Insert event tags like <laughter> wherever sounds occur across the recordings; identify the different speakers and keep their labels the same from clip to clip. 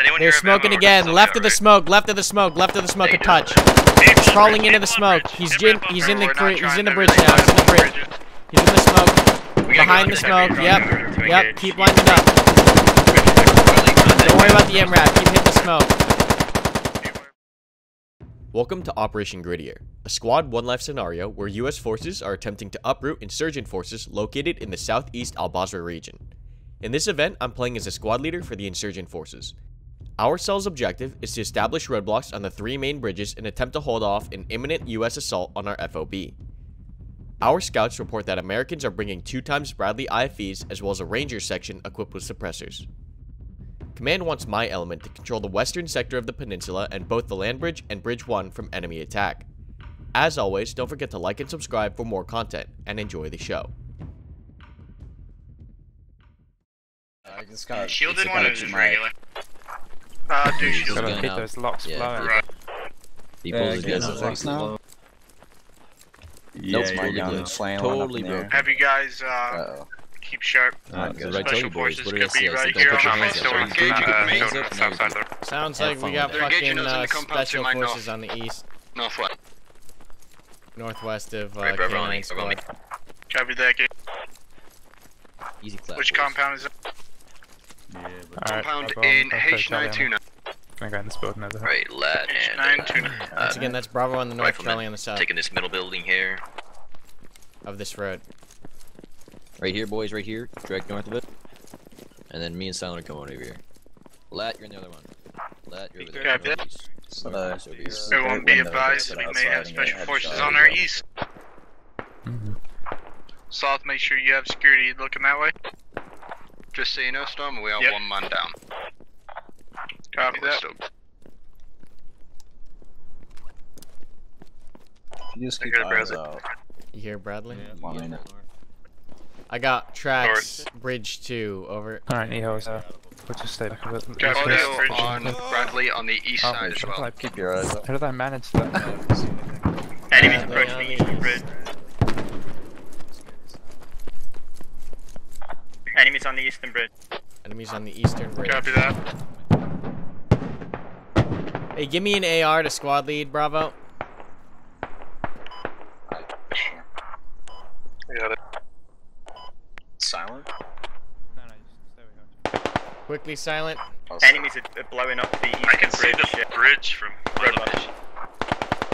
Speaker 1: anyone
Speaker 2: They're smoking again. Left of the
Speaker 1: already?
Speaker 2: smoke. Left of the smoke. Left of the smoke. A touch. He's crawling into the smoke. He's in. He's in the. He's in the bridge now. He's in the bridge. He's in the smoke. Behind the smoke. Yep. Yep. Keep lining up. Don't worry about the MRAP. Keep hitting the smoke. Welcome to Operation Grittier, a squad one life scenario where US forces are attempting to uproot insurgent forces located in the southeast Al Basra region. In this event, I'm playing as a squad leader for the insurgent forces. Our cell's objective is to establish roadblocks on the three main bridges and attempt to hold off an imminent US assault on our FOB. Our scouts report that Americans are bringing two times Bradley IFVs as well as a Ranger section equipped with suppressors. Command wants my element to control the western sector of the peninsula and both the land bridge and Bridge 1 from enemy attack. As always, don't forget to like and subscribe for more content, and enjoy the show.
Speaker 3: I just gotta,
Speaker 1: Shielded
Speaker 3: just
Speaker 1: one
Speaker 3: gotta
Speaker 1: just
Speaker 3: my-
Speaker 1: Ah, uh, do shield.
Speaker 4: to
Speaker 5: keep those locks
Speaker 4: yeah.
Speaker 5: flowing.
Speaker 1: Right.
Speaker 4: People's
Speaker 3: yeah,
Speaker 4: getting
Speaker 3: those locks now.
Speaker 4: Yeah,
Speaker 3: nope,
Speaker 4: totally yeah,
Speaker 3: slaying
Speaker 4: totally broke.
Speaker 1: Have you guys, uh,
Speaker 3: uh -oh.
Speaker 1: keep sharp.
Speaker 4: Uh,
Speaker 1: Special forces could be right here on the
Speaker 4: main
Speaker 1: zone.
Speaker 2: Sounds like we got fucking uh, special forces on the east.
Speaker 1: Northwest.
Speaker 2: Northwest of, uh,
Speaker 1: Cannon
Speaker 2: Squad.
Speaker 1: Copy that, kid.
Speaker 4: Easy clap.
Speaker 1: Which compound is
Speaker 5: that?
Speaker 1: Compound in
Speaker 5: H929. Can I in this building over?
Speaker 6: Right, lad. Nine,
Speaker 1: two, nine.
Speaker 6: Uh,
Speaker 2: once again, that's Bravo on the north, Charlie on the south.
Speaker 6: Taking this middle building here.
Speaker 2: Of this road.
Speaker 4: Right here, boys, right here. Direct north of it. And then me and Silent are coming over here. Lat, you're in the other one. Lat, you're over there.
Speaker 1: other
Speaker 4: one.
Speaker 3: So, uh,
Speaker 1: Everyone be advised, we may have special forces on our east.
Speaker 5: Mm -hmm.
Speaker 1: South, make sure you have security looking that way.
Speaker 6: Just so you know, Storm, we are
Speaker 1: yep.
Speaker 6: one man down.
Speaker 1: Copy that.
Speaker 6: Understood.
Speaker 3: You just keep eyes out.
Speaker 2: You hear Bradley?
Speaker 3: One minute.
Speaker 2: I got tracks, bridge 2, over.
Speaker 5: Alright, Neho's uh, we'll just stay back a bit.
Speaker 1: Got
Speaker 5: Let's
Speaker 1: audio
Speaker 5: just-
Speaker 1: bridge.
Speaker 6: on Bradley on the east
Speaker 5: Oh,
Speaker 6: side as
Speaker 5: how did
Speaker 6: well.
Speaker 5: I-
Speaker 3: Keep your eyes out.
Speaker 5: How did I manage that?
Speaker 1: Enemies
Speaker 2: Uh,
Speaker 1: approaching the
Speaker 2: the
Speaker 1: eastern bridge. Enemies on the eastern bridge.
Speaker 2: Enemies on the eastern bridge.
Speaker 1: Copy that.
Speaker 2: Hey, give me an AR to squad lead, Bravo.
Speaker 1: Got it.
Speaker 3: Silent?
Speaker 5: No, no, just stay where you.
Speaker 2: Quickly silent.
Speaker 3: I'll
Speaker 1: Enemies are blowing up the eastern
Speaker 7: I can see
Speaker 1: bridge.
Speaker 7: the bridge from elevation.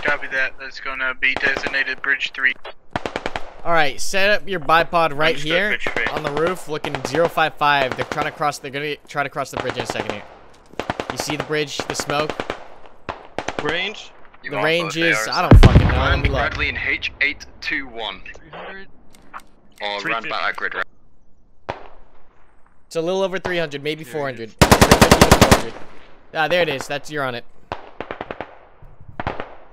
Speaker 1: Copy that. That's gonna be designated bridge three.
Speaker 2: Alright, set up your bipod right here on the roof looking 055. They're trying to cross, they're gonna try to cross the bridge in a second here. You see the bridge, the smoke?
Speaker 7: Range?
Speaker 6: You
Speaker 2: The range is,
Speaker 6: ARs.
Speaker 2: I don't fucking know. Let
Speaker 6: Land
Speaker 2: me.
Speaker 6: Bradley in H821.
Speaker 7: 300?
Speaker 6: Or round about that grid, right?
Speaker 2: It's a little over 300, maybe
Speaker 7: Yeah,
Speaker 2: 400. 400. Ah, there it is. That's, you're on it.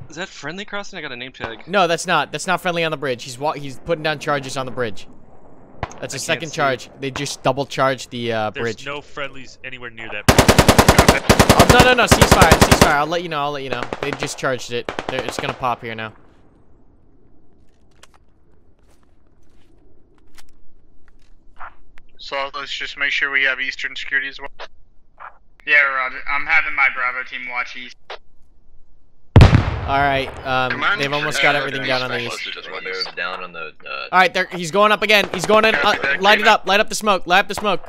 Speaker 7: Is that friendly crossing? I got a name tag.
Speaker 2: No, that's not. That's not friendly on the bridge. He's wa he's putting down charges on the bridge. That's a
Speaker 7: I can't
Speaker 2: second
Speaker 7: see.
Speaker 2: charge. They just double charged the uh,
Speaker 8: There's
Speaker 2: bridge.
Speaker 8: There's no friendlies anywhere near that.
Speaker 2: Oh, no, no, no. Ceasefire. Ceasefire. I'll let you know. I'll let you know. They just charged it. They're, it's gonna pop here now.
Speaker 1: So let's just make sure we have eastern security as well. Yeah, Roger. I'm having my Bravo team watch east.
Speaker 2: All right. Um,
Speaker 6: Command,
Speaker 2: they've almost
Speaker 6: uh,
Speaker 2: got everything down on the east.
Speaker 6: just went this.
Speaker 4: down on the. Uh,
Speaker 2: All right. There. He's going up again. He's going in. Uh, light it up. Light up the smoke. Light up the smoke.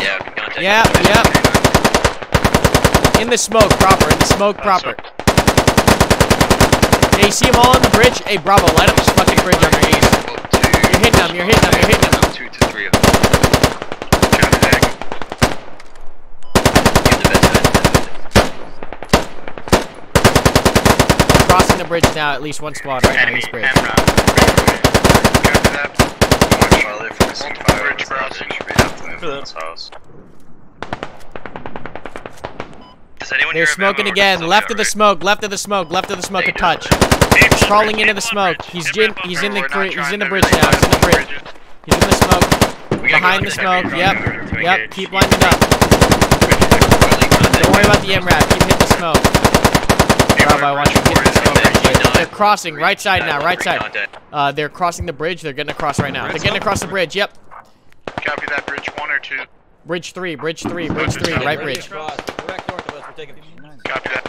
Speaker 4: yeah.
Speaker 2: Yeah. Yeah. In the smoke proper. In the smoke proper. Hey, you see them all on the bridge? Hey, Bravo. Light up this fucking bridge on your east. You're hitting them, you're hitting them, you're hitting them.
Speaker 6: Two to three of them.
Speaker 2: Crossing the bridge now. At least one squad right on this bridge.
Speaker 7: Does anyone
Speaker 2: They're smoking again. Left of the smoke. Left of the smoke. Left of the smoke. A touch. He's crawling into the smoke. He's in. He's in the. He's in the bridge now. He's in the bridge. He's in the smoke. Behind the smoke. Yep. Yep. Keep lining up. Don't worry about the MRAP. Keep hitting the smoke. Bravo, I to hit the smoke. They're crossing. Right side now. Right side. Uh, they're crossing the bridge. They're getting across right now. They're getting across the bridge. Yep.
Speaker 1: Copy that bridge one or two.
Speaker 2: Bridge three, bridge three, bridge three, right bridge.
Speaker 4: Cross. Direct north of us. We're taking.
Speaker 1: Copy that.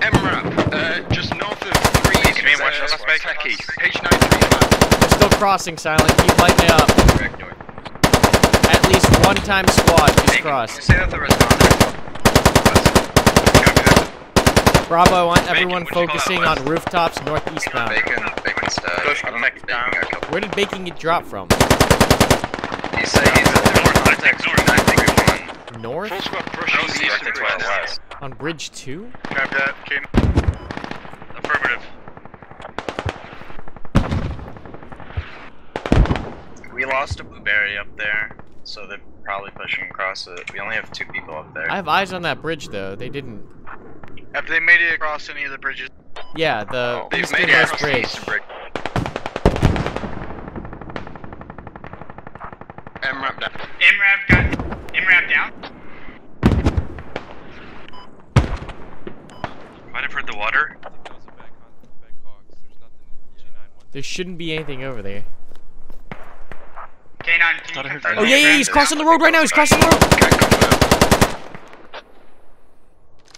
Speaker 9: MRAP, uh, just north of 3
Speaker 10: Can you watch
Speaker 9: uh,
Speaker 10: us, Spike?
Speaker 9: Techie. H935.
Speaker 2: They're still crossing, Silent. Keep lighting it up. At least one time squad just crossed.
Speaker 9: Say that the rest of
Speaker 2: Bravo, I want everyone
Speaker 10: what'd you call that
Speaker 2: focusing on rooftops northeastbound.
Speaker 9: Bacon, Bacon's dead.
Speaker 1: Push
Speaker 9: I don't
Speaker 1: back
Speaker 9: think
Speaker 1: down.
Speaker 9: Bacon got.
Speaker 2: Where did Bacon get dropped from?
Speaker 9: He's saying he's at the north context. I think we won.
Speaker 2: North?
Speaker 9: Full squad pushing
Speaker 10: North,
Speaker 9: east
Speaker 10: direct
Speaker 9: and
Speaker 10: to
Speaker 9: west.
Speaker 2: On bridge two?
Speaker 1: Copy that. Kane.
Speaker 10: Affirmative.
Speaker 11: We lost a blueberry up there, so they're probably pushing across it. We only have two people up there.
Speaker 2: I have eyes on that bridge though. They didn't.
Speaker 1: Have they made it across any of the bridges?
Speaker 2: Yeah, the oh.
Speaker 9: They've
Speaker 2: east
Speaker 9: made
Speaker 2: and
Speaker 9: it
Speaker 2: west
Speaker 9: across the
Speaker 2: bridge.
Speaker 9: eastern bridge. MRAP down.
Speaker 1: MRAP got MRAP down.
Speaker 10: Might have heard the water.
Speaker 2: There shouldn't be anything over there.
Speaker 1: K9, can you
Speaker 10: I heard
Speaker 2: Oh yeah, yeah, he's crossing the road right now. He's crossing the road.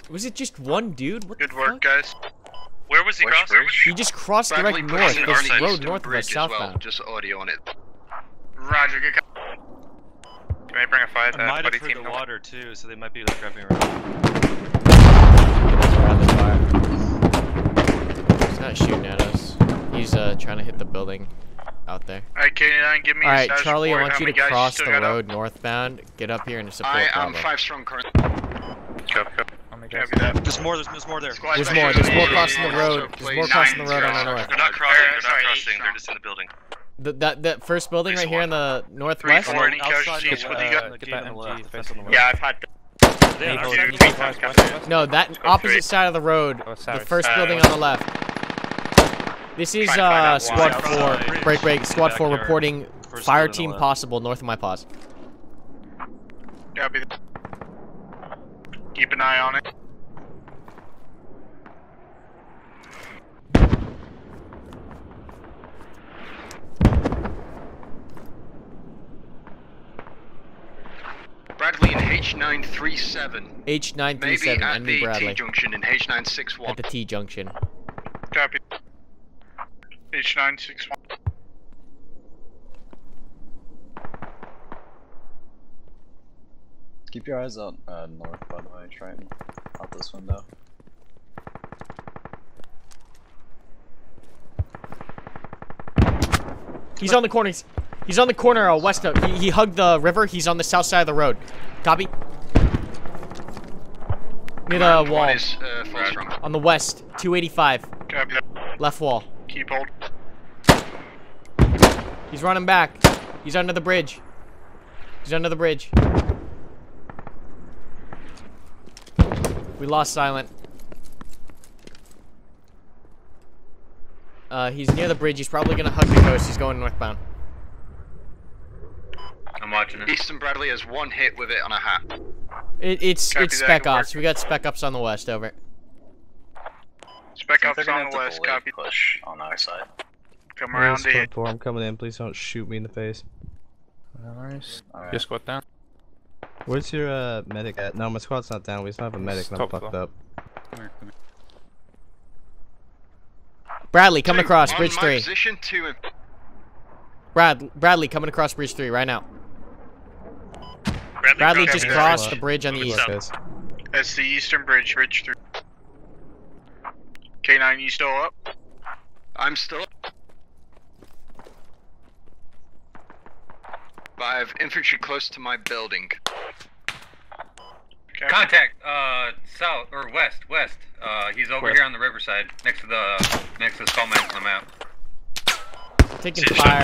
Speaker 9: Can't confirm.
Speaker 2: Was it just one dude? What
Speaker 1: Good
Speaker 2: the
Speaker 1: work,
Speaker 2: fuck?
Speaker 1: guys.
Speaker 10: Where was he
Speaker 9: Which
Speaker 10: crossing?
Speaker 9: bridge?
Speaker 2: He just crossed
Speaker 9: Bradley
Speaker 2: direct north.
Speaker 9: pushing
Speaker 2: There's
Speaker 9: north
Speaker 2: a road
Speaker 9: eastern
Speaker 2: north of us
Speaker 9: bridge as well.
Speaker 2: southbound.
Speaker 9: Just audio on it.
Speaker 1: Roger, good. Can I bring a fight?
Speaker 10: I might have heard the water too, so they might be like grabbing around.
Speaker 2: Rapid fire. He's not shooting at us. He's uh trying to hit the building out there.
Speaker 1: Alright, K9, give me
Speaker 2: All
Speaker 1: a
Speaker 2: right,
Speaker 1: status
Speaker 2: Charlie, I want
Speaker 1: How
Speaker 2: you to cross
Speaker 1: still
Speaker 2: the
Speaker 1: got up?
Speaker 2: road northbound. Get up here and support
Speaker 9: I am
Speaker 2: Bravo.
Speaker 9: five strong currently.
Speaker 1: Copy, copy.
Speaker 5: How guys?
Speaker 10: There's more. There's, there's more there.
Speaker 1: Squad
Speaker 2: There's more, there's more crossing the road. There's more crossing the road on
Speaker 1: zero.
Speaker 2: the north.
Speaker 10: They're not crossing. They're not crossing. They're just in the building.
Speaker 2: The, that that first building right here in the northwest.
Speaker 1: Three, four,
Speaker 10: Outside
Speaker 1: casualties?
Speaker 10: the,
Speaker 1: What do you
Speaker 10: uh,
Speaker 5: Get that MG face
Speaker 10: Face
Speaker 5: on
Speaker 10: on
Speaker 5: the
Speaker 10: the
Speaker 1: Yeah. I've had.
Speaker 10: Yeah,
Speaker 5: People-
Speaker 10: no,
Speaker 1: Two,
Speaker 10: you-
Speaker 1: two,
Speaker 5: people
Speaker 1: times
Speaker 5: west,
Speaker 1: copy.
Speaker 5: west.
Speaker 2: No, that opposite side of the road.
Speaker 5: Oh,
Speaker 2: The first
Speaker 1: Uh,
Speaker 2: building on the left. This is
Speaker 1: Trying to find
Speaker 2: uh squad four. Break break. Squad four reporting fire team possible north of my pause.
Speaker 1: Copy. Keep an eye on it.
Speaker 9: Bradley in H937.
Speaker 2: H nine three
Speaker 9: Maybe at
Speaker 2: Enemy
Speaker 9: the
Speaker 2: Bradley
Speaker 9: T junction in H961.
Speaker 2: at the T junction.
Speaker 1: Copy. H961.
Speaker 11: Keep your eyes out uh, north, by the way, Triton. Out this window.
Speaker 2: He's on the corner. He's, he's on the corner uh, west of. He, he hugged the river. He's on the south side of the road. Copy. Near the
Speaker 9: Command
Speaker 2: wall.
Speaker 9: One is uh, full strong.
Speaker 2: On the west. 285.
Speaker 1: Copy.
Speaker 2: Left wall.
Speaker 1: Keep hold.
Speaker 2: He's running back. He's under the bridge. He's under the bridge. We lost Silent. Uh, he's near the bridge. He's probably gonna hug the coast. He's going northbound.
Speaker 10: I'm watching it.
Speaker 9: Easton Bradley has one hit with it on a hat.
Speaker 2: It, it's
Speaker 1: Copy
Speaker 2: it's
Speaker 1: that,
Speaker 2: spec ops. We got spec ops on the west. Over.
Speaker 1: Spec
Speaker 11: They're
Speaker 1: ops on the west.
Speaker 11: blade
Speaker 1: Copy.
Speaker 11: push on our side.
Speaker 1: Come around to hit.
Speaker 8: four, I'm coming in. Please don't shoot me in the face.
Speaker 5: Nice.
Speaker 11: Alright.
Speaker 5: Your squad down.
Speaker 8: Where's your uh, medic at? No, my squad's not down. We just don't have a medic. and I'm fucked
Speaker 5: floor.
Speaker 8: up.
Speaker 5: Come here, come here.
Speaker 2: Bradley coming across bridge three.
Speaker 9: Position two and
Speaker 2: Brad Bradley coming across bridge three right now. Bradley
Speaker 1: Copy
Speaker 2: just
Speaker 1: that.
Speaker 2: crossed the bridge on the east.
Speaker 8: luck, guys.
Speaker 1: That's the eastern bridge. Bridge through. K9, you still up?
Speaker 9: I'm still. But I have infantry close to my building.
Speaker 1: Copy.
Speaker 3: Contact, uh, south or west, west. Uh, he's over
Speaker 5: West.
Speaker 3: here on the riverside, next to the next to the skull man on the map.
Speaker 2: Taking fire.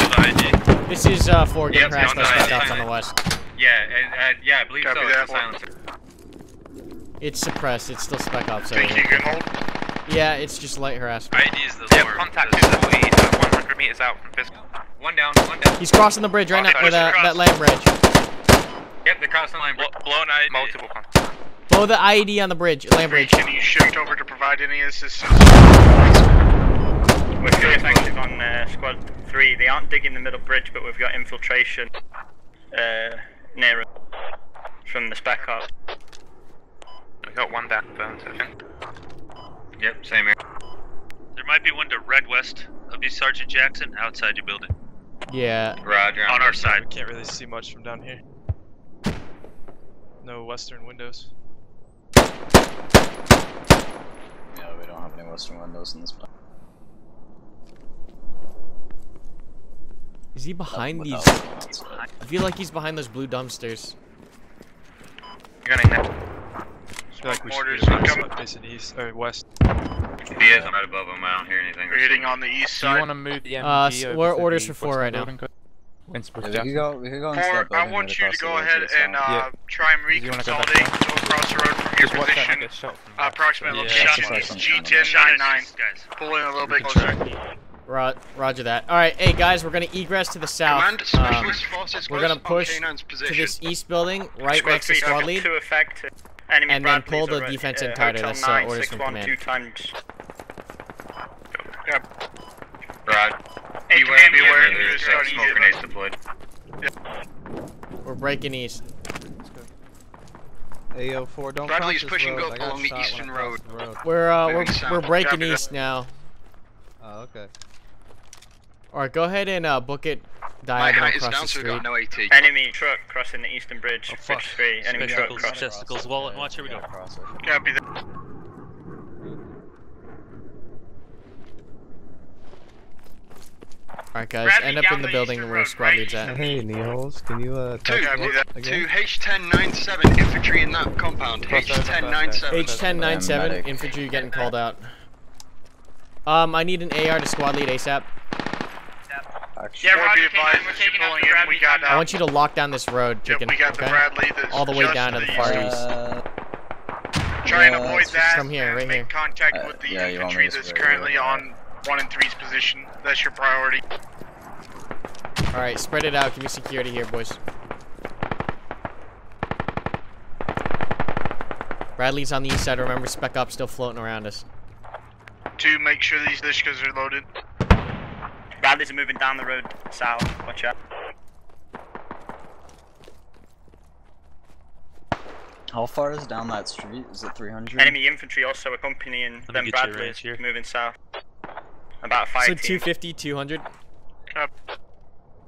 Speaker 2: This is uh four getting
Speaker 3: Yep,
Speaker 2: harassed by
Speaker 3: on the
Speaker 2: spec
Speaker 3: right
Speaker 2: ops on the west.
Speaker 3: Yeah, uh, uh, yeah, I believe
Speaker 1: Copy
Speaker 3: so.
Speaker 1: that
Speaker 3: It's a silencer.
Speaker 2: It's suppressed. It's still spec ops over
Speaker 1: Think you
Speaker 2: here.
Speaker 1: can hold?
Speaker 2: Yeah, it's just light harassment.
Speaker 10: ID is the
Speaker 3: Yep,
Speaker 10: lower.
Speaker 3: contact
Speaker 10: the-
Speaker 3: is at the lead, uh, 100 meters out from physical. One down, one down.
Speaker 2: He's crossing the bridge right now.
Speaker 10: Outside,
Speaker 2: Or that, that land bridge.
Speaker 3: Yep, they crossed the line.
Speaker 10: Blo- blown ID.
Speaker 3: Multiple contacts.
Speaker 2: Blow the IED on the bridge. Land
Speaker 1: Three,
Speaker 2: bridge.
Speaker 1: can you shift over to provide any assistance?
Speaker 12: We're clear active on uh, squad three. They aren't digging the middle bridge, but we've got infiltration uh, near it. from the spec up.
Speaker 6: We got one backbone, I think.
Speaker 3: Yep, same here.
Speaker 7: There might be one to red west of you, Sergeant Jackson, outside your building.
Speaker 2: Yeah.
Speaker 3: Roger.
Speaker 7: On our side.
Speaker 10: Can't really see much from down here. No western windows.
Speaker 4: Yeah, we don't have any western windows in this map.
Speaker 2: Is he behind
Speaker 4: Nothing
Speaker 2: these?
Speaker 4: without.
Speaker 2: I feel like he's behind those blue dumpsters.
Speaker 6: You're gonna hit.
Speaker 10: I feel like we should
Speaker 1: Mortars
Speaker 10: be around
Speaker 1: incoming.
Speaker 10: facing east or west.
Speaker 3: If he is, I'm right above him. I don't hear anything.
Speaker 1: We're hitting on the east side.
Speaker 5: Do you want to move the MG
Speaker 2: Uh, s-
Speaker 5: over
Speaker 2: we're orders for four right now.
Speaker 5: building, Cody?
Speaker 4: Yeah, we
Speaker 5: Jackson.
Speaker 4: go. We could go into
Speaker 1: Four, I want you to go ahead and
Speaker 4: south.
Speaker 1: uh, try and
Speaker 5: You wanna go back
Speaker 1: reconsolidate,
Speaker 5: down?
Speaker 1: go across the road from your
Speaker 5: Just watch that not
Speaker 1: position.
Speaker 5: shot from
Speaker 1: Uh, approximate
Speaker 10: Yeah,
Speaker 1: location
Speaker 4: that's
Speaker 1: is
Speaker 4: what
Speaker 1: G1099.
Speaker 7: guys.
Speaker 1: Pull in a little bit closer.
Speaker 2: Ro roger that. All right, hey guys, we're gonna egress to the south.
Speaker 9: Command,
Speaker 2: Um,
Speaker 9: forces
Speaker 2: we're gonna push to this east building, right
Speaker 12: Squad
Speaker 2: next to
Speaker 12: three,
Speaker 2: squad
Speaker 12: target
Speaker 2: lead.
Speaker 12: Two effect. Enemy
Speaker 2: and then pull the
Speaker 12: already-
Speaker 2: defense
Speaker 12: uh,
Speaker 2: in tighter.
Speaker 12: Hotel
Speaker 2: That's, uh,
Speaker 12: 9,
Speaker 2: orders from
Speaker 12: 6-1,
Speaker 2: command.
Speaker 12: Two times.
Speaker 3: Rod.
Speaker 1: Hey,
Speaker 3: Beware,
Speaker 1: command,
Speaker 3: beware,
Speaker 1: beware,
Speaker 3: there's uh, smoke
Speaker 1: get
Speaker 3: grenades deployed.
Speaker 2: We're breaking east.
Speaker 8: AO4, don't
Speaker 9: Bradley's pushing up along the
Speaker 8: shot when I
Speaker 9: eastern road.
Speaker 8: road.
Speaker 2: We're uh, we're we're breaking east now.
Speaker 8: Oh, okay.
Speaker 2: All right, go ahead and uh, book it
Speaker 9: My
Speaker 2: diagonal
Speaker 9: height is
Speaker 2: across
Speaker 9: down,
Speaker 2: the street.
Speaker 9: got no AT.
Speaker 12: Enemy truck crossing the eastern bridge.
Speaker 10: Oh, fuck.
Speaker 12: Bridge three. Enemy truck crossing.
Speaker 10: testicles, wallet, watch, here we go.
Speaker 1: Copy that.
Speaker 2: All right, guys,
Speaker 1: Bradley
Speaker 2: end up in the
Speaker 1: the
Speaker 2: building
Speaker 1: eastern
Speaker 2: where
Speaker 1: road,
Speaker 2: squad
Speaker 1: right?
Speaker 2: leads at.
Speaker 8: Hey, Neos, can you uh
Speaker 9: Two,
Speaker 8: text
Speaker 1: Copy
Speaker 8: me
Speaker 1: that.
Speaker 9: to
Speaker 8: again?
Speaker 9: H1097 infantry in that compound.
Speaker 5: Cross over,
Speaker 9: H1097.
Speaker 2: H1097
Speaker 4: medic.
Speaker 2: infantry getting called out. Um, I need an AR to squad lead ASAP.
Speaker 4: Actually,
Speaker 1: Yeah,
Speaker 12: Roger,
Speaker 1: Roger, be advised,
Speaker 12: we're taking out the
Speaker 1: we
Speaker 12: Bradley
Speaker 1: got,
Speaker 12: down.
Speaker 2: I
Speaker 1: uh,
Speaker 2: want you to lock down this road,
Speaker 1: yep,
Speaker 2: chicken.
Speaker 1: we got the? Bradley
Speaker 2: All the way down to the
Speaker 1: east.
Speaker 2: far east.
Speaker 4: Uh,
Speaker 1: Try and avoid that.
Speaker 2: from here, right
Speaker 1: make
Speaker 2: here.
Speaker 1: contact
Speaker 4: Uh,
Speaker 1: with the
Speaker 4: yeah,
Speaker 1: infantry that's
Speaker 4: spray
Speaker 1: currently
Speaker 4: it,
Speaker 1: on one and three's position. That's your priority.
Speaker 2: All right, spread it out. Give me security here, boys. Bradley's on the east side. Remember, spec Op's still floating around us.
Speaker 1: To make sure these dishkas are loaded.
Speaker 12: Bradleys are moving down the road south. Watch out.
Speaker 4: how far is down that street? Is it 300?
Speaker 12: Enemy infantry also accompanying
Speaker 10: me
Speaker 12: them
Speaker 10: get you
Speaker 12: Bradleys
Speaker 10: here.
Speaker 12: moving south. About five
Speaker 2: So 250, 200.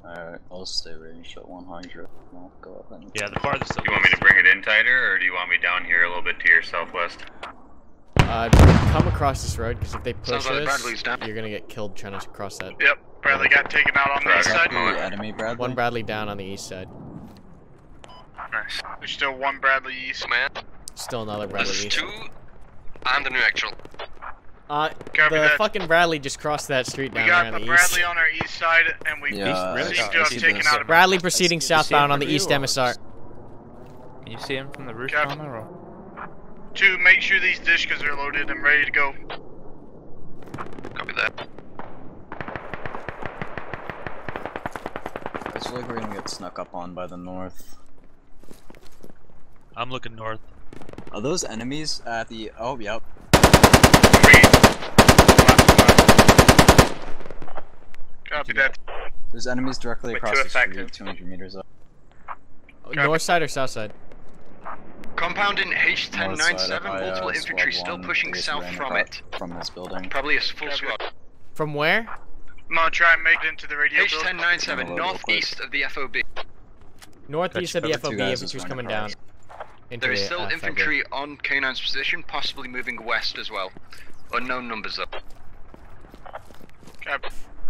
Speaker 4: Alright, I'll stay ranged at 100. I'll go up and
Speaker 10: Yeah, the farthest.
Speaker 3: Do you want me to bring it in tighter, or do you want me down here a little bit to your southwest?
Speaker 2: Uh, come across this road because if they push
Speaker 9: Sounds like
Speaker 2: us,
Speaker 9: Bradley's
Speaker 2: you're gonna get killed trying to cross that.
Speaker 1: Yep, Bradley got taken out on the east side.
Speaker 4: the enemy Bradley?
Speaker 2: One Bradley down on the east side.
Speaker 6: Nice.
Speaker 1: There's still one Bradley east.
Speaker 6: Man,
Speaker 2: Still another Bradley
Speaker 6: this is
Speaker 2: east.
Speaker 6: two. I'm the new actual.
Speaker 2: Uh,
Speaker 1: Copy
Speaker 2: the
Speaker 1: that.
Speaker 2: fucking Bradley just crossed that street down there on the east.
Speaker 1: Bradley on our east side, and we
Speaker 4: yeah,
Speaker 10: really
Speaker 1: seem to have taken
Speaker 4: this.
Speaker 1: out
Speaker 2: Bradley proceeding
Speaker 8: You see him
Speaker 2: southbound on the east
Speaker 8: you,
Speaker 2: MSR.
Speaker 5: Can you see him from the roof,
Speaker 1: Copy.
Speaker 5: Or?
Speaker 1: To make sure these dishkas are loaded and ready to go.
Speaker 6: Copy that.
Speaker 4: I feel like we're gonna get snuck up on by the north.
Speaker 10: I'm looking north.
Speaker 4: Are those enemies at the? Oh, yep.
Speaker 1: Copy that.
Speaker 4: There's enemies directly
Speaker 12: With
Speaker 4: across
Speaker 12: two
Speaker 4: the street, 200 meters up.
Speaker 2: Oh, north side or south side?
Speaker 9: Compound in H1097.
Speaker 4: up
Speaker 9: Multiple
Speaker 4: uh,
Speaker 9: infantry still pushing south from it.
Speaker 4: From this building.
Speaker 9: Probably a full
Speaker 1: Copy
Speaker 9: squad.
Speaker 2: From where?
Speaker 1: I'm gonna try and make it into the radio.
Speaker 9: H1097,
Speaker 4: Real
Speaker 9: northeast of the FOB.
Speaker 2: Northeast of the FOB,
Speaker 4: guys
Speaker 2: infantry's coming down.
Speaker 4: across.
Speaker 2: Into
Speaker 9: There is
Speaker 2: the
Speaker 9: still
Speaker 2: FOB.
Speaker 9: infantry on K9's position, possibly moving west as well. Unknown numbers
Speaker 1: up.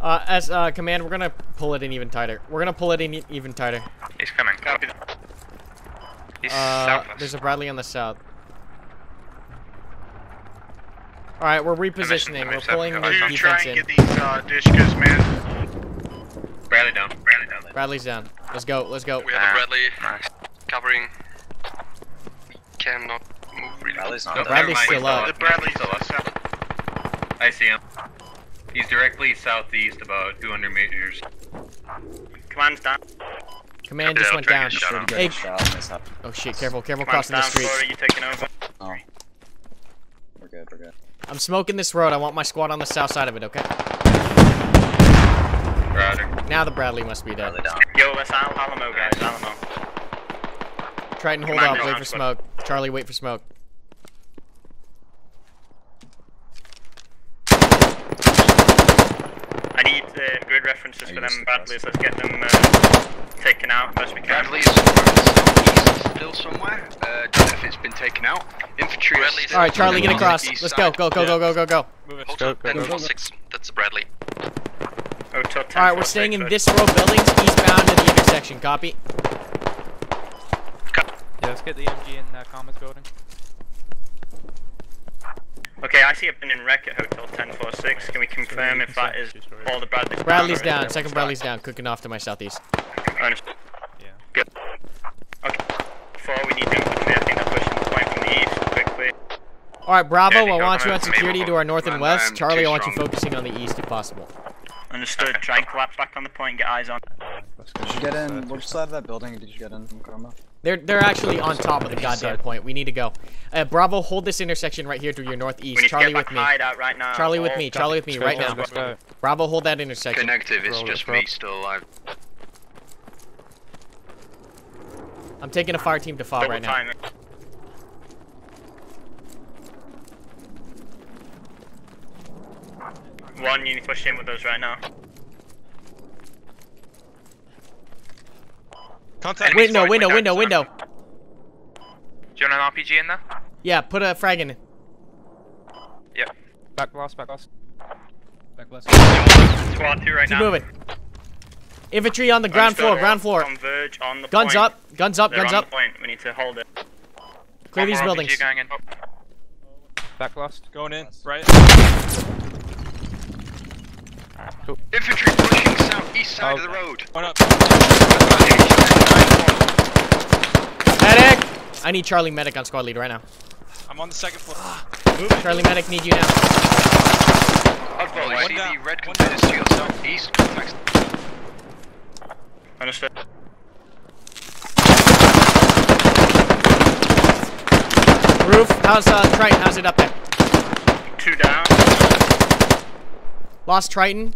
Speaker 2: Uh, as uh, command, we're gonna pull it in even tighter. We're gonna pull it in e- even tighter.
Speaker 6: He's coming.
Speaker 1: Copy that.
Speaker 6: He's
Speaker 2: Uh, there's a Bradley on the south. All right, we're repositioning. We're pulling the
Speaker 6: Nice.
Speaker 1: To try
Speaker 2: defense
Speaker 1: and
Speaker 2: in.
Speaker 1: get these uh, dishkas, man.
Speaker 3: Bradley down. Bradley down.
Speaker 2: Bradley's down. Let's go. Let's go.
Speaker 6: We have
Speaker 3: Ah,
Speaker 6: a Bradley
Speaker 3: Nice.
Speaker 6: covering. Cannot move really.
Speaker 4: Bradley's not
Speaker 3: No,
Speaker 4: dead.
Speaker 2: Bradley's
Speaker 3: never mind,
Speaker 2: still
Speaker 3: he's
Speaker 2: up.
Speaker 1: The Bradley's
Speaker 3: Still up.
Speaker 1: south.
Speaker 3: I see him. He's directly southeast, about 200 meters.
Speaker 12: Command's down.
Speaker 2: Command just went down.
Speaker 6: and get shot
Speaker 4: Sure
Speaker 6: on.
Speaker 4: to get
Speaker 2: Hey.
Speaker 4: a shot in this hap-
Speaker 2: Oh shit! Careful, careful
Speaker 12: Command's
Speaker 2: crossing the street.
Speaker 12: Florida, you taking over?
Speaker 4: Oh. We're good, we're good.
Speaker 2: I'm smoking this road. I want my squad on the south side of it. Okay.
Speaker 3: Roger.
Speaker 2: Now the Bradley must be dead.
Speaker 12: Yo, let's Alamo, guys. Alamo.
Speaker 2: Try Triton, hold
Speaker 12: Commander,
Speaker 2: up. Wait
Speaker 12: on
Speaker 2: for
Speaker 12: squad.
Speaker 2: smoke. Charlie, wait for smoke.
Speaker 12: I need uh, grid references for them Bradleys. Let's get them uh, taken out best we can.
Speaker 9: Bradley is southeast still somewhere. Uh, don't know if it's been taken out. Infantry is
Speaker 6: Bradley's-
Speaker 2: All right, Charlie, get across. Let's go,
Speaker 9: side.
Speaker 2: go, go, go, go, go, go.
Speaker 10: Move it.
Speaker 6: Hold
Speaker 5: Go,
Speaker 6: on,
Speaker 5: go, go.
Speaker 6: 6. That's Bradley.
Speaker 12: Hotel 10
Speaker 2: All right, we're staying in this row of buildings, eastbound to the intersection. Copy.
Speaker 5: Yeah, let's get the MG in uh, Commerce building.
Speaker 12: Okay, I see a bin in wreck at Hotel 1046. Can we confirm if that is all the Bradleys?
Speaker 2: Bradley's
Speaker 12: or
Speaker 2: down. Second Bradley's down. Cooking off to my southeast.
Speaker 12: Understood.
Speaker 5: Yeah.
Speaker 12: Good. Okay. Before we need them to I think they're pushing the point from the east quickly.
Speaker 2: All right, Bravo.
Speaker 12: Yeah,
Speaker 2: I want you on security to our north and west. Charlie, I want you focusing on the east if possible.
Speaker 12: Understood. Try and collapse back on the point. Get eyes on.
Speaker 11: Did you get in? Which side of that building did you get in, Karma?
Speaker 2: They're they're actually on top of the goddamn point. We need to go. Uh, Bravo, hold this intersection right here to your northeast.
Speaker 12: need
Speaker 2: Charlie with me.
Speaker 12: right now.
Speaker 2: Charlie with me. Charlie with me
Speaker 5: Let's go,
Speaker 2: right now.
Speaker 5: let's go.
Speaker 2: Bravo, hold that
Speaker 9: Okay,
Speaker 2: intersection.
Speaker 9: Connective It's just
Speaker 5: roll.
Speaker 9: me still alive.
Speaker 2: I'm taking a fire team to FOB
Speaker 12: Double
Speaker 2: right now.
Speaker 12: One, you need to push in with us right now.
Speaker 10: Contact.
Speaker 12: Enemy
Speaker 2: Window,
Speaker 12: squad,
Speaker 2: window, window,
Speaker 12: window.
Speaker 2: window.
Speaker 6: Do you want an RPG in there?
Speaker 2: Yeah, put a frag in.
Speaker 5: Back blast, back blast.
Speaker 12: Squad two right
Speaker 2: Keep
Speaker 12: now.
Speaker 2: moving. Infantry on the ground floor, ground floor.
Speaker 12: Converge on the
Speaker 2: Guns
Speaker 12: point.
Speaker 2: up, guns up,
Speaker 12: They're
Speaker 2: guns
Speaker 12: on
Speaker 2: up.
Speaker 12: The point. We need to hold it.
Speaker 2: Clear
Speaker 6: One
Speaker 2: these buildings.
Speaker 6: Going in.
Speaker 5: Back blast.
Speaker 10: Going in. Right.
Speaker 5: Cool.
Speaker 9: Infantry pushing southeast side of the road.
Speaker 10: One up.
Speaker 2: Medic! I need Charlie Medic on squad lead right now.
Speaker 10: I'm on the second floor.
Speaker 2: Charlie Medic, need you now.
Speaker 9: Oswald,
Speaker 10: One
Speaker 9: I see
Speaker 10: down,
Speaker 9: the red
Speaker 10: one
Speaker 9: containers to your southeast. Contacts.
Speaker 12: Understood.
Speaker 2: Roof, how's uh, Triton? How's it up there?
Speaker 12: Two down.
Speaker 2: Lost Triton.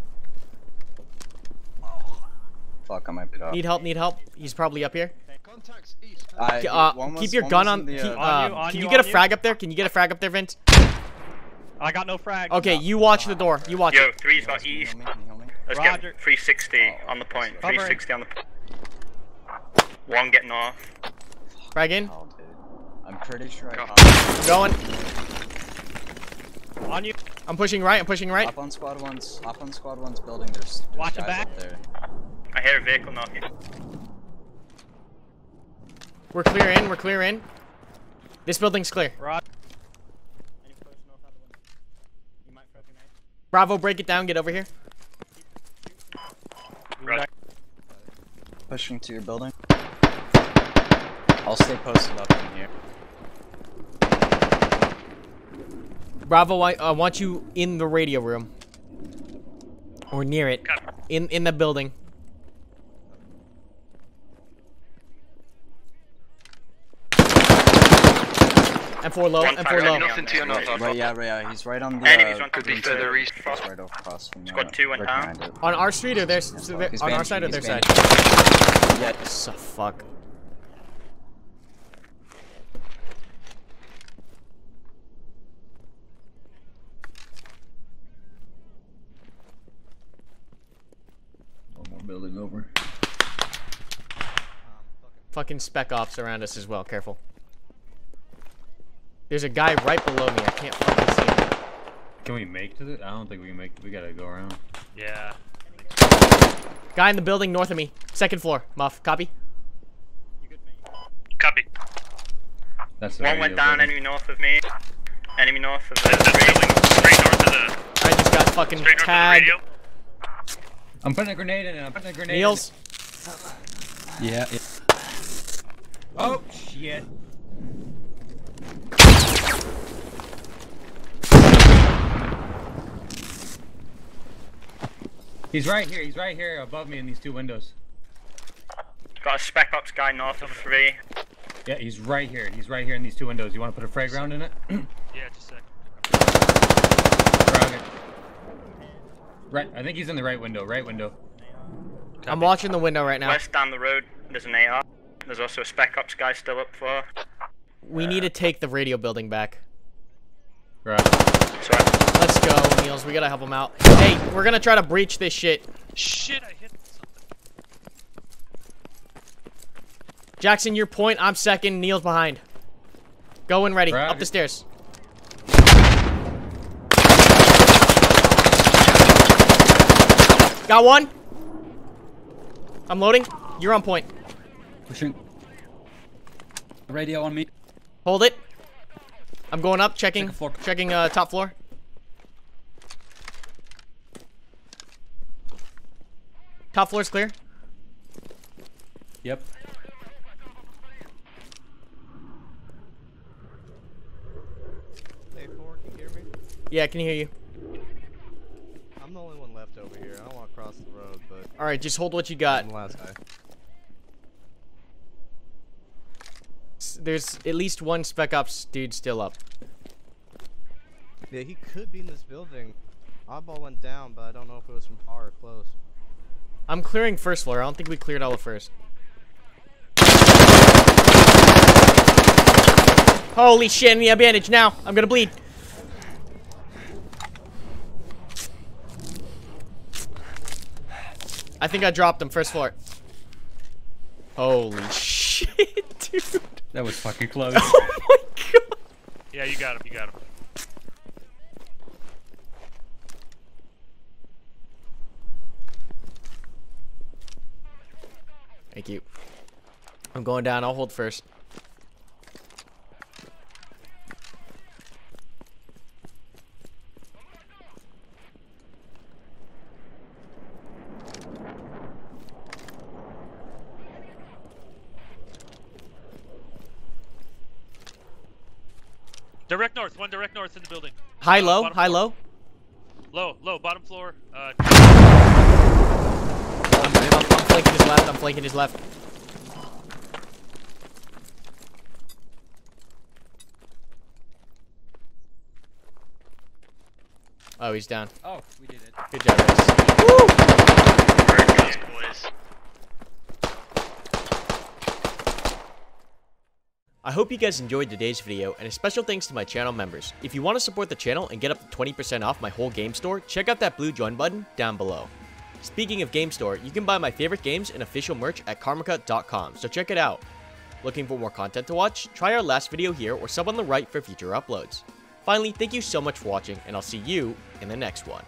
Speaker 11: Fuck, I might be off.
Speaker 2: Need help, need help. He's probably up here.
Speaker 9: Contacts.
Speaker 11: I,
Speaker 2: Uh,
Speaker 11: was-
Speaker 2: keep your gun on.
Speaker 11: in the,
Speaker 2: keep-
Speaker 11: uh,
Speaker 2: uh,
Speaker 10: you, on
Speaker 2: can
Speaker 10: you,
Speaker 2: you get a
Speaker 10: on you.
Speaker 2: frag up there? Can you get a frag up there, Vince?
Speaker 10: I got no frag.
Speaker 2: Okay, you watch the door. You watch
Speaker 12: Yo,
Speaker 2: it.
Speaker 12: three's got east.
Speaker 11: me? Can you heal me?
Speaker 12: Let's
Speaker 10: Roger.
Speaker 12: get 360 on the point.
Speaker 10: Covering.
Speaker 12: 360 on the point. One getting off.
Speaker 2: Frag in.
Speaker 11: Oh, dude. I'm pretty sure I
Speaker 9: Go.
Speaker 11: caught
Speaker 2: Going.
Speaker 10: On you.
Speaker 2: I'm pushing right. I'm pushing right.
Speaker 11: Up on squad one's, up on squad one's building. There's, there's
Speaker 10: Watch the
Speaker 11: guys
Speaker 10: back.
Speaker 11: up there.
Speaker 12: I hear a vehicle knocking.
Speaker 2: We're clear in. We're clear in. This building's clear.
Speaker 10: Rod.
Speaker 2: Bravo, break it down. Get over here.
Speaker 12: Roger.
Speaker 11: Pushing to your building. I'll stay posted up in here.
Speaker 2: Bravo, I uh, want you in the radio room. Or near it. In in the building. M4 low,
Speaker 12: One
Speaker 2: M4 low.
Speaker 9: Nothing to your north.
Speaker 11: Right, yeah, right, yeah. He's right on the.
Speaker 12: Enemies
Speaker 11: uh,
Speaker 12: one could be further east.
Speaker 11: He's right across from.
Speaker 12: Squad
Speaker 11: uh,
Speaker 12: two went
Speaker 11: right
Speaker 12: down.
Speaker 2: On our street or their, so on our side or their side?
Speaker 11: banishing. Yeah,
Speaker 2: So fuck.
Speaker 11: One more building over.
Speaker 2: Fucking spec ops around us as well. Careful. There's a guy right below me. I can't fucking see him.
Speaker 3: Can we make to the? I don't think we can make. We gotta go around.
Speaker 10: Yeah.
Speaker 2: Guy in the building north of me. Second floor. Muff. Copy.
Speaker 7: Copy.
Speaker 3: That's the
Speaker 12: One went down,
Speaker 3: building.
Speaker 12: enemy north of me. Enemy north of
Speaker 7: This,
Speaker 12: the
Speaker 7: this building, straight north of the,
Speaker 2: I just got fucking
Speaker 7: straight north of the
Speaker 2: tagged.
Speaker 7: Radio.
Speaker 3: I'm putting a grenade in it. I'm putting a grenade.
Speaker 2: Niels.
Speaker 11: Yeah.
Speaker 3: In it. Oh shit. He's right here. He's right here above me in these two windows.
Speaker 12: Got a spec ops guy north of three.
Speaker 3: Yeah, he's right here. He's right here in these two windows. You want to put a frag round in it? <clears throat>
Speaker 10: Yeah, just a sec.
Speaker 3: Roger. Right. I think he's in the right window. Right window.
Speaker 2: I'm watching the window right now.
Speaker 12: West down the road, there's an AR.
Speaker 1: There's also a spec ops guy still up for.
Speaker 2: We need to take the radio building back.
Speaker 13: Right.
Speaker 2: Let's go, Niels. We gotta help him out. Hey, we're gonna try to breach this shit.
Speaker 10: Shit, I hit something.
Speaker 2: Jackson, your point. I'm second. Niels behind. Go and ready. Up the stairs. Got one. I'm loading. You're on point.
Speaker 14: Pushing. Radio on me.
Speaker 2: Hold it. I'm going up, checking, checking uh, top floor. Top floor's clear.
Speaker 14: Yep.
Speaker 8: Hey, four, can you hear me?
Speaker 2: Yeah, I can hear you.
Speaker 8: I'm the only one left over here. I don't want to cross the road, but.
Speaker 2: All right, just hold what you got.
Speaker 8: Last guy.
Speaker 2: There's at least one spec ops dude still up.
Speaker 8: Yeah, he could be in this building. Oddball went down, but I don't know if it was from far or close.
Speaker 2: I'm clearing first floor. I don't think we cleared all of first. Holy shit, I need a bandage now. I'm gonna bleed. I think I dropped him first floor. Holy shit, <laughs> dude.
Speaker 14: That was fucking <laughs> close.
Speaker 2: Oh my god.
Speaker 10: Yeah, you got him. You got him.
Speaker 2: Thank you. I'm going down. I'll hold first.
Speaker 10: One north in the building.
Speaker 2: High
Speaker 10: Uh,
Speaker 2: low, high
Speaker 10: floor.
Speaker 2: low.
Speaker 10: Low, low, bottom floor. Uh,
Speaker 2: I'm, I'm, I'm flanking his left. I'm flanking his left. Oh, he's down.
Speaker 14: Oh, we did it.
Speaker 2: Good job, guys. I hope you guys enjoyed today's video, and a special thanks to my channel members. If you want to support the channel and get up to 20% off my whole game store, check out that blue join button down below. Speaking of game store, you can buy my favorite games and official merch at karmakut.com, so check it out. Looking for more content to watch? Try our last video here or sub on the right for future uploads. Finally, thank you so much for watching, and I'll see you in the next one.